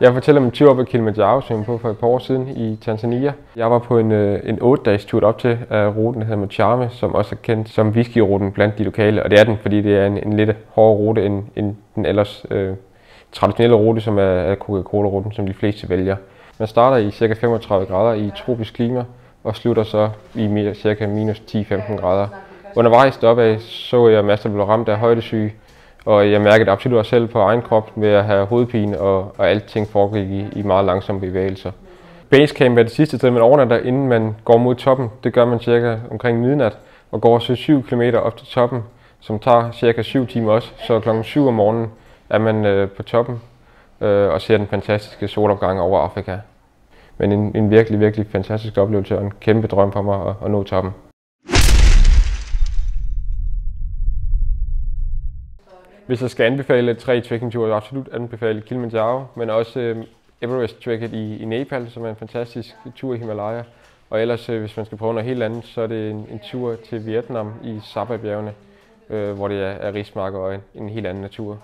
Jeg fortæller min tur op ad Kilimanjaro, som jeg på for et par år siden i Tanzania. Jeg var på en, øh, en 8-dages tur op til af ruten, der hedder Machame, som også er kendt som whiskyruten blandt de lokale. Og det er den, fordi det er en, en lidt hårdere rute end, end den ellers øh, traditionelle rute, som er, er Coca-Cola-ruten, som de fleste vælger. Man starter i ca. 35 grader i tropisk klima, og slutter så i ca. minus 10-15 grader. Undervejs deroppe så jeg masser af blev ramt af højdesyge, og jeg mærkede absolut også selv på egen krop ved at have hovedpine, og, og alting foregik i, i meget langsomme bevægelser. Basecamp er det sidste sted, man overnatter, inden man går mod toppen. Det gør man cirka omkring midnat, og går så 7 km op til toppen, som tager cirka 7 timer også. Så klokken 7 om morgenen er man øh, på toppen øh, og ser den fantastiske solopgang over Afrika. Men en, en virkelig, virkelig fantastisk oplevelse og en kæmpe drøm for mig at, at nå toppen. Hvis jeg skal anbefale tre trekkingture, vil jeg absolut anbefale Kilimanjaro, men også øh, Everest Trekket i, i Nepal, som er en fantastisk tur i Himalaya. Og ellers, øh, hvis man skal prøve noget helt andet, så er det en, en tur til Vietnam i Sapa-bjergene, øh, hvor det er, er rismarker og en, en helt anden natur.